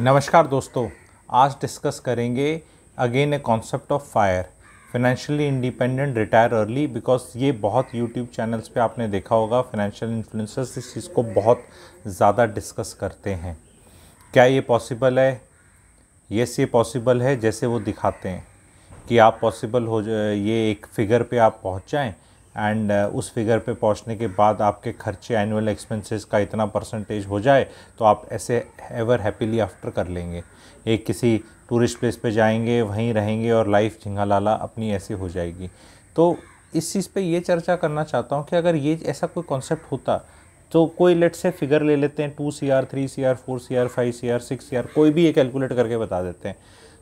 नमस्कार दोस्तों, आज डिस्कस करेंगे again a concept of fire financially independent retire early because ये बहुत यूट्यूब चैनल्स पे आपने देखा होगा फाइनेंशियल इन्फ्लुएंसर्स इस चीज़ को बहुत ज़्यादा डिस्कस करते हैं। क्या ये पॉसिबल है? यस ये पॉसिबल है, जैसे वो दिखाते हैं कि आप पॉसिबल हो ये एक फिगर पे आप पहुँच जाएँ एंड uh, उस फिगर पे पहुँचने के बाद आपके खर्चे एनुअल एक्सपेंसेस का इतना परसेंटेज हो जाए तो आप ऐसे एवर हैप्पीली आफ्टर कर लेंगे। एक किसी टूरिस्ट प्लेस पे जाएँगे वहीं रहेंगे और लाइफ झिंगा लाला अपनी ऐसी हो जाएगी। तो इस चीज़ पे ये चर्चा करना चाहता हूँ कि अगर ये ऐसा कोई कॉन्सेप्ट होता तो कोई लेट से फिगर ले लेते हैं two C R three C R four C R five C R six C R कोई भी ये कैलकुलेट करके बता देते हैं।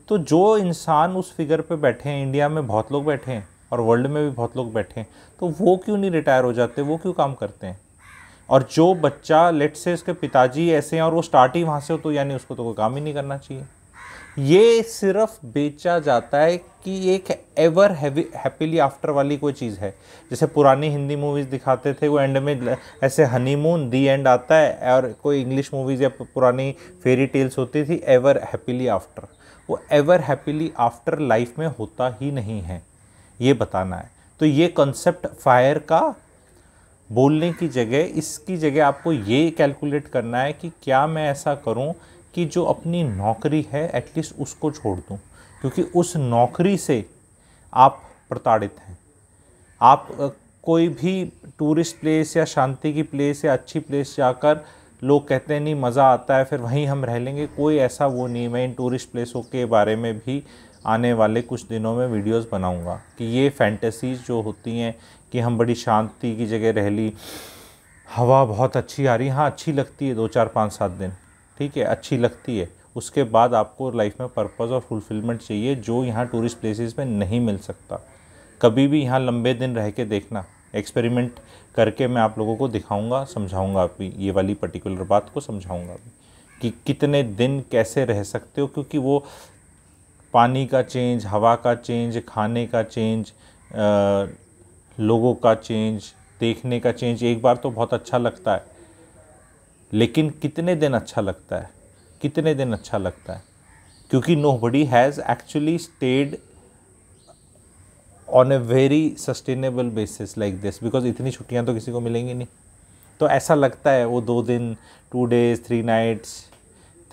तो जो इंसान उस फिगर पे बैठे हैं इंडिया में बहुत लोग बैठे हैं और वर्ल्ड में भी बहुत लोग बैठे हैं। तो वो क्यों नहीं रिटायर हो जाते? वो क्यों काम करते हैं? और जो बच्चा लेट से उसके पिताजी ऐसे हैं और वो स्टार्ट ही वहाँ से हो तो यानी उसको तो कोई काम ही नहीं करना चाहिए। ये सिर्फ़ बेचा जाता है कि एक एवर हैप्पीली आफ्टर वाली कोई चीज़ है। जैसे पुरानी हिंदी मूवीज़ दिखाते थे, वो एंड में ऐसे हनीमून दी एंड आता है, और कोई इंग्लिश मूवीज़ या पुरानी फेरी टेल्स होती थी एवर हैप्पीली आफ्टर वो एवर हैप्पीली आफ्टर लाइफ में होता ही नहीं है। ये बताना है। तो ये कॉन्सेप्ट फायर का बोलने की जगह, इसकी जगह आपको ये कैलकुलेट करना है कि क्या मैं ऐसा करूँ कि जो अपनी नौकरी है एटलीस्ट उसको छोड़ दूँ। क्योंकि उस नौकरी से आप प्रताड़ित हैं। आप कोई भी टूरिस्ट प्लेस या शांति की प्लेस या अच्छी प्लेस जाकर लोग कहते हैं, नहीं, मज़ा आता है, फिर वहीं हम रह लेंगे। कोई ऐसा वो नहीं मैं इन टूरिस्ट प्लेसों के बारे में भी आने वाले कुछ दिनों में वीडियोस बनाऊँगा कि ये फैंटेसीज़ जो होती हैं कि हम बड़ी शांति की जगह रह ली, हवा बहुत अच्छी आ रही हाँ अच्छी लगती है, दो चार, पाँच, सात दिन, ठीक है, अच्छी लगती है। उसके बाद आपको लाइफ में पर्पज़ और फुलफिलमेंट चाहिए जो यहाँ टूरिस्ट प्लेसेस में नहीं मिल सकता। कभी भी यहाँ लंबे दिन रह के देखना एक्सपेरिमेंट करके मैं आप लोगों को दिखाऊँगा, समझाऊँगा अभी ये वाली पर्टिकुलर बात को समझाऊँगा अभी कि कितने दिन कैसे रह सकते हो, क्योंकि वो पानी का चेंज, हवा का चेंज, खाने का चेंज लोगों का चेंज, देखने का चेंज, एक बार तो बहुत अच्छा लगता है। लेकिन कितने दिन अच्छा लगता है? कितने दिन अच्छा लगता है? क्योंकि nobody has actually stayed on a very sustainable basis like this because इतनी छुट्टियाँ तो किसी को मिलेंगी नहीं। तो ऐसा लगता है, वो दो दिन two days three nights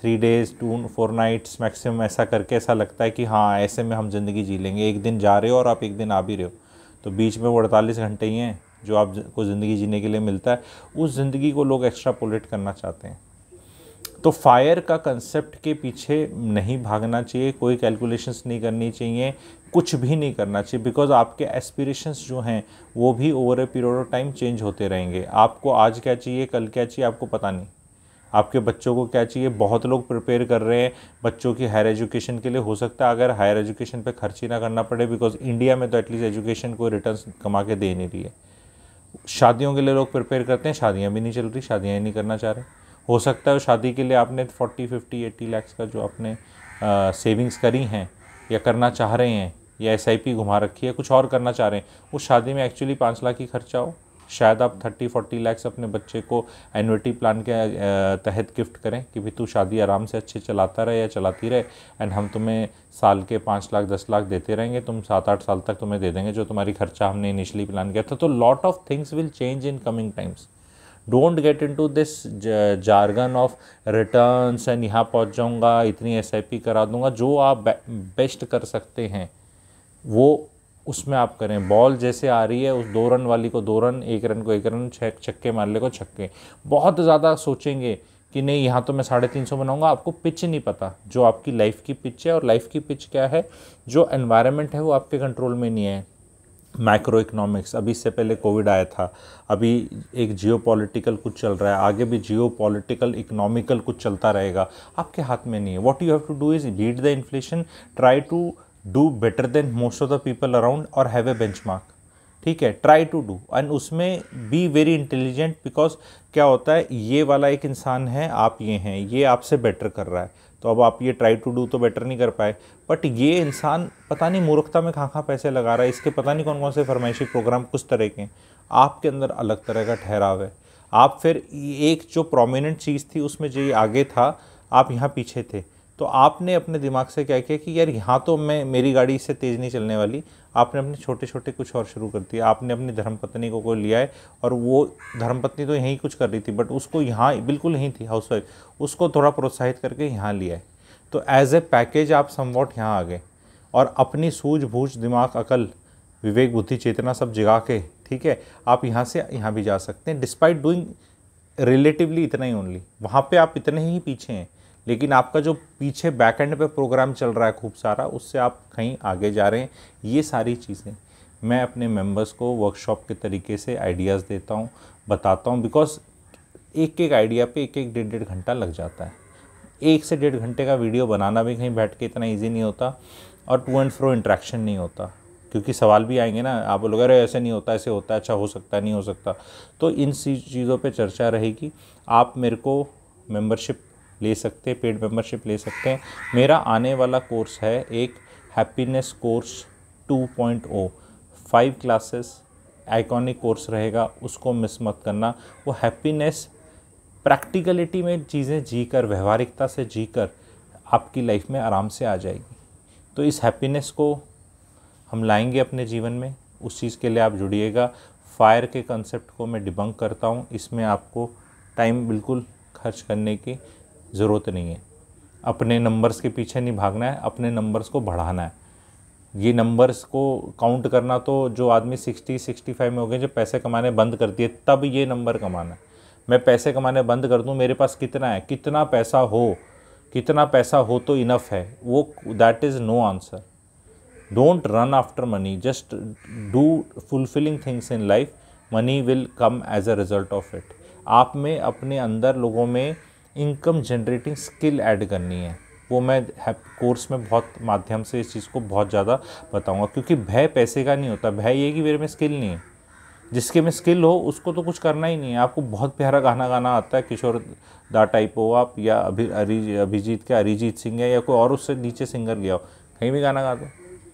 three days to four nights maximum ऐसा करके ऐसा लगता है कि हाँ ऐसे में हम ज़िंदगी जी लेंगे। एक दिन जा रहे हो और आप एक दिन आ भी रहे हो। तो बीच में वो अड़तालीस घंटे ही हैं जो आपको ज़िंदगी जीने के लिए मिलता है। उस ज़िंदगी को लोग एक्स्ट्रा पोलेट करना चाहते हैं। तो फायर का कंसेप्ट के पीछे नहीं भागना चाहिए, कोई कैलकुलेशंस नहीं करनी चाहिए, कुछ भी नहीं करना चाहिए बिकॉज़ आपके एस्पिरेशंस जो हैं, वो भी over a period of time change होते रहेंगे। आपको आज क्या चाहिए, कल क्या चाहिए, आपको पता नहीं। आपके बच्चों को क्या चाहिए? बहुत लोग प्रिपेयर कर रहे हैं। बच्चों की हायर एजुकेशन के लिए हो सकता है, अगर हायर एजुकेशन पे खर्च ही ना करना पड़े बिकॉज़ इंडिया में तो एटलीस्ट एजुकेशन को रिटर्न कमा के दे नहीं रही है। शादियों के लिए लोग प्रिपेयर करते हैं, शादियाँ भी नहीं चल रही, शादियाँ ही नहीं करना चाह रहे। हो सकता है शादी के लिए आपने फोर्टी फिफ्टी एट्टी लैक्स का जो आपने सेविंग्स करी हैं, या करना चाह रहे हैं, या एसआईपी घुमा रखी है, कुछ और करना चाह रहे हैं उस शादी में एक्चुअली पाँच लाख ही खर्चा हो। शायद आप थर्टी फोर्टी लैक्स अपने बच्चे को एनुटी प्लान के तहत गिफ्ट करें कि भाई तू शादी आराम से अच्छे चलाता रहे या चलाती रहे एंड हम तुम्हें साल के पाँच लाख, दस लाख देते रहेंगे, तुम सात, आठ साल तक तुम्हें दे देंगे जो तुम्हारी खर्चा हमने इनिशली प्लान किया था। तो lot of things will change in coming times don't get into this jargon of returns and यहाँ पहुँच जाऊँगा, इतनी एसआईपी करा दूँगा, जो आप बेस्ट कर सकते हैं, वो उसमें आप करें। बॉल जैसे आ रही है, उस दो रन वाली को दो रन, एक रन को एक रन छक्के मारने को छक्के। बहुत ज़्यादा सोचेंगे कि नहीं, यहाँ तो मैं साढ़े तीन सौ बनाऊँगा। आपको पिच नहीं पता, जो आपकी लाइफ की पिच है और लाइफ की पिच क्या है, जो एनवायरनमेंट है वो आपके कंट्रोल में नहीं है। माइक्रो इकोनॉमिक्स अभी इससे पहले कोविड आया था, अभी एक जियो पॉलिटिकल कुछ चल रहा है, आगे भी जियो पॉलिटिकल इकोनॉमिकल कुछ चलता रहेगा। आपके हाथ में नहीं है। What you have to do is beat the inflation try to do better than most of the people around और हैव ए बेंच मार्क ठीक है ट्राई टू डू एंड उसमें बी वेरी इंटेलिजेंट बिकॉज़ क्या होता है, ये वाला एक इंसान है, आप ये हैं, ये आपसे बेटर कर रहा है। तो अब आप ये ट्राई टू डू तो बेटर नहीं कर पाए। बट ये इंसान पता नहीं मूर्खता में कहाँ कहाँ पैसे लगा रहा है, इसके पता नहीं कौन कौन से फरमाइशी प्रोग्राम कुछ तरह के आपके अंदर अलग तरह का ठहराव है। आप फिर एक जो प्रोमिनेंट चीज़ थी, उसमें जो ये आगे था, आप यहाँ पीछे थे। तो आपने अपने दिमाग से क्या किया कि यार यहाँ तो मैं, मेरी गाड़ी इससे तेज़ नहीं चलने वाली। आपने अपने छोटे छोटे कुछ और शुरू कर दिया। आपने अपनी धर्मपत्नी को कोई लिया है और वो धर्मपत्नी तो यहीं कुछ कर रही थी बट उसको यहाँ बिल्कुल यहीं थी हाउस वाइफ उसको थोड़ा प्रोत्साहित करके यहाँ लिया है। तो एज ए पैकेज आप समवॉट यहाँ आ गए और अपनी सूझबूझ, दिमाग, अकल, विवेक, बुद्धि, चेतना सब जगा के, ठीक है, आप यहाँ से यहाँ भी जा सकते हैं डिस्पाइट डूइंग रिलेटिवली इतना ही ओनली वहाँ पे आप इतने ही पीछे हैं। लेकिन आपका जो पीछे बैक एंड पे प्रोग्राम चल रहा है खूब सारा, उससे आप कहीं आगे जा रहे हैं। ये सारी चीज़ें मैं अपने मेंबर्स को वर्कशॉप के तरीके से आइडियाज़ देता हूँ, बताता हूँ बिकॉज़ एक एक आइडिया पे एक एक डेढ़ डेढ़ घंटा लग जाता है। एक से डेढ़ घंटे का वीडियो बनाना भी कहीं बैठ के इतना ईजी नहीं होता और टू एंड फ्रो इंट्रैक्शन नहीं होता, क्योंकि सवाल भी आएँगे ना, आप बोलोगे, अरे, ऐसे नहीं होता, ऐसे होता अच्छा हो सकता नहीं हो सकता। तो इन चीज़ों पे चर्चा रहेगी। आप मेरे को मेंबरशिप ले सकते हैं पेड मेंबरशिप ले सकते हैं। मेरा आने वाला कोर्स है एक happiness course 2.0 five classes iconic course रहेगा, उसको मिस मत करना। वो हैप्पीनेस प्रैक्टिकलिटी में चीज़ें जी कर व्यवहारिकता से जी कर आपकी लाइफ में आराम से आ जाएगी। तो इस हैप्पीनेस को हम लाएँगे अपने जीवन में। उस चीज़ के लिए आप जुड़िएगा। फायर के कंसेप्ट को मैं डिबंक करता हूँ। इसमें आपको टाइम बिल्कुल खर्च करने की ज़रूरत नहीं है। अपने नंबर्स के पीछे नहीं भागना है, अपने नंबर्स को बढ़ाना है। ये नंबर्स को काउंट करना तो जो आदमी सिक्सटी सिक्सटी फाइव में हो गए जब पैसे कमाने बंद कर दिए, तब ये नंबर कमाना मैं पैसे कमाने बंद कर दूँ, मेरे पास कितना है, कितना पैसा हो, कितना पैसा हो तो इनफ है। वो that is no answer don't run after money just do fulfilling things in life money will come as a result of it आप में, अपने अंदर लोगों में इनकम जनरेटिंग स्किल ऐड करनी है। वो मैं कोर्स में बहुत माध्यम से इस चीज़ को बहुत ज़्यादा बताऊँगा, क्योंकि भय पैसे का नहीं होता। भय ये कि मेरे में स्किल नहीं है। जिसके में स्किल हो, उसको तो कुछ करना ही नहीं है। आपको बहुत प्यारा गाना गाना आता है, किशोर दा टाइप हो आप, या अभि अभिजीत के अरिजीत सिंह है, या कोई और उससे नीचे सिंगर गया हो, कहीं भी गाना गा दो,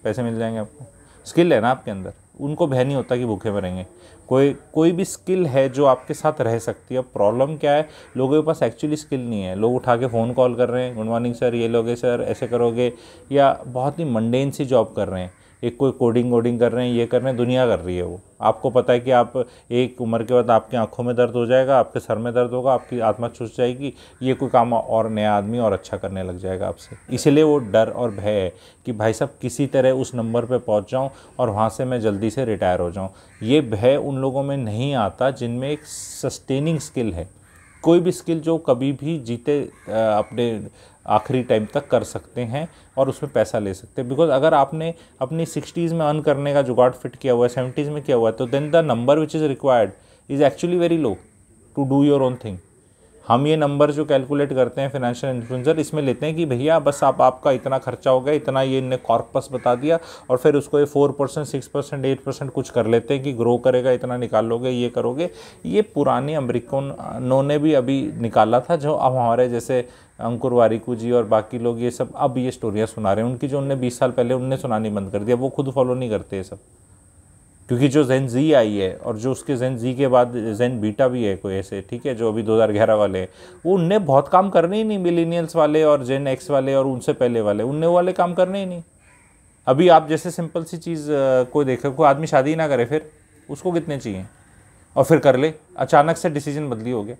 पैसे मिल जाएँगे आपको। स्किल है ना आपके अंदर। उनको भय नहीं होता कि भूखे मरेंगे। कोई कोई भी स्किल है जो आपके साथ रह सकती है। प्रॉब्लम क्या है? लोगों के पास एक्चुअली स्किल नहीं है। लोग उठा के फ़ोन कॉल कर रहे हैं, गुड मॉर्निंग सर ये लोगे सर ऐसे करोगे? या बहुत ही मंडेन सी जॉब कर रहे हैं। एक कोई कोडिंग वोडिंग कर रहे हैं, ये कर रहे हैं, दुनिया कर रही है वो। आपको पता है कि आप एक उम्र के बाद आपकी आँखों में दर्द हो जाएगा, आपके सर में दर्द होगा, आपकी आत्मा चुस जाएगी, ये कोई काम और नया आदमी और अच्छा करने लग जाएगा आपसे। इसीलिए वो डर और भय है कि भाई साहब, किसी तरह उस नंबर पर पहुँच जाऊँ और वहाँ से मैं जल्दी से रिटायर हो जाऊँ। ये भय उन लोगों में नहीं आता जिनमें एक सस्टेनिंग स्किल है। कोई भी स्किल जो कभी भी जीते अपने आखिरी टाइम तक कर सकते हैं और उसमें पैसा ले सकते हैं। बिकॉज़ अगर आपने अपनी सिक्सटीज़ में अर्न करने का जुगाड़ फिट किया हुआ है, सेवेंटीज़ में किया हुआ है तो then the number which is required is actually very low to do your own thing हम ये नंबर जो कैलकुलेट करते हैं फाइनेंशियल इन्फ्लुएंसर इसमें लेते हैं कि भैया, बस आप, आपका इतना खर्चा हो गया, इतना ये इनने कॉर्पस बता दिया, और फिर उसको ये four percent six percent eight percent कुछ कर लेते हैं कि ग्रो करेगा, इतना निकालोगे, ये करोगे। ये पुराने अमरीकनों ने भी अभी निकाला था, जो अब हमारे जैसे अंकुर वारिकू जी और बाकी लोग ये सब अब ये स्टोरियाँ सुना रहे हैं। उनकी जो उनने बीस साल पहले उनने सुनानी बंद कर दिया, वो खुद फॉलो नहीं करते ये सब। क्योंकि जो जैन जी आई है और जो उसके जैन जी के बाद जैन बीटा भी है कोई ऐसे, ठीक है, जो अभी 2011 वाले हैं उनने बहुत काम करने ही नहीं मिलीनियल्स वाले और जेन एक्स वाले और उनसे पहले वाले, उनने वाले काम करने ही नहीं। अभी आप जैसे सिंपल सी चीज़ को देखे, कोई आदमी शादी ना करे फिर, उसको कितने चाहिए? और फिर कर ले, अचानक से डिसीज़न बदली हो गया।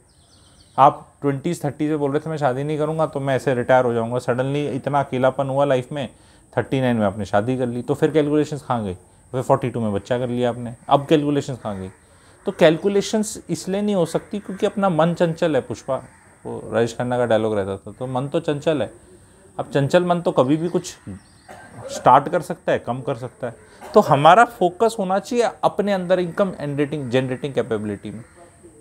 आप ट्वेंटीज़ थर्टी से बोल रहे थे, मैं शादी नहीं करूँगा तो मैं ऐसे रिटायर हो जाऊँगा। सडनली इतना अकेलापन हुआ लाइफ में थर्टी नाइन में आपने शादी कर ली तो फिर कैलकुलेशन कहाँ गई फिर फोर्टी टू में बच्चा कर लिया आपने। अब कैलकुलेशन कहाँ गई? तो कैलकुलेशंस इसलिए नहीं हो सकती क्योंकि अपना मन चंचल है, पुष्पा। वो राजेश खन्ना का डायलॉग रहता था। तो मन तो चंचल है। अब चंचल मन तो कभी भी कुछ स्टार्ट कर सकता है, कम कर सकता है। तो हमारा फोकस होना चाहिए अपने अंदर इनकम जनरेटिंग जनरेटिंग कैपेबिलिटी में।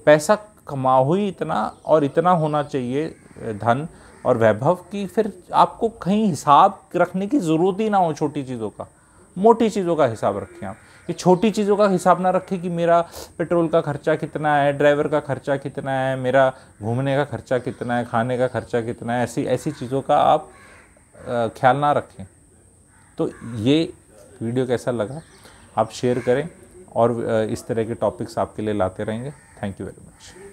पैसा कमाओ ही इतना और इतना होना चाहिए, धन और वैभव कि फिर आपको कहीं हिसाब रखने की ज़रूरत ही ना हो छोटी चीज़ों का। मोटी चीज़ों का हिसाब रखें आप। कि छोटी चीज़ों का हिसाब ना रखें कि मेरा पेट्रोल का खर्चा कितना है, ड्राइवर का खर्चा कितना है, मेरा घूमने का खर्चा कितना है, खाने का खर्चा कितना है, ऐसी ऐसी चीज़ों का आप ख्याल ना रखें। तो ये वीडियो कैसा लगा, आप शेयर करें और इस तरह के टॉपिक्स आपके लिए लाते रहेंगे। Thank you very much